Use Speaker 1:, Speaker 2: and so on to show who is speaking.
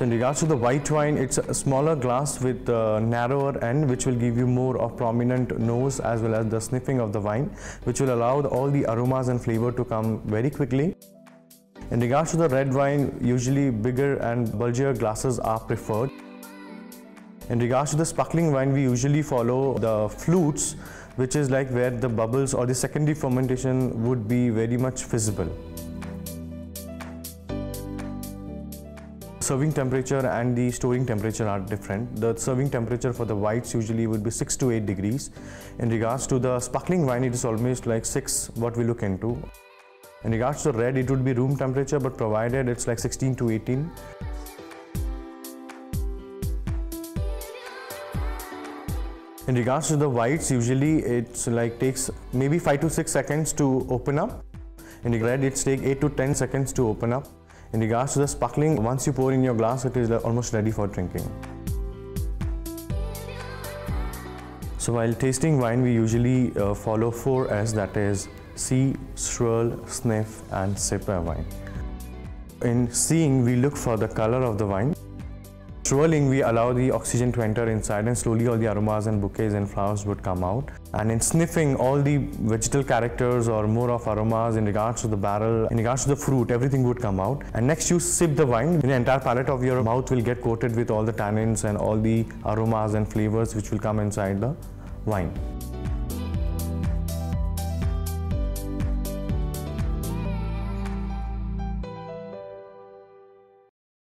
Speaker 1: So in regards to the white wine, it's a smaller glass with a narrower end, which will give you more of prominent nose as well as the sniffing of the wine, which will allow all the aromas and flavor to come very quickly. In regards to the red wine, usually bigger and bulgier glasses are preferred. In regards to the sparkling wine, we usually follow the flutes, which is like where the bubbles or the secondary fermentation would be very much visible. Serving temperature and the storing temperature are different. The serving temperature for the whites usually would be 6 to 8 degrees. In regards to the sparkling wine, it is almost like 6 what we look into. In regards to red, it would be room temperature, but provided it's like 16 to 18. In regards to the whites, usually it's like takes maybe 5 to 6 seconds to open up. In red, it's take 8 to 10 seconds to open up. In regards to the sparkling, once you pour in your glass, it is almost ready for drinking. So while tasting wine, we usually uh, follow 4S, that is see, swirl, sniff and sip a wine. In seeing, we look for the color of the wine. Swirling, we allow the oxygen to enter inside and slowly all the aromas and bouquets and flowers would come out. And in sniffing, all the vegetal characters or more of aromas in regards to the barrel, in regards to the fruit, everything would come out. And next you sip the wine, the entire palate of your mouth will get coated with all the tannins and all the aromas and flavors which will come inside the wine.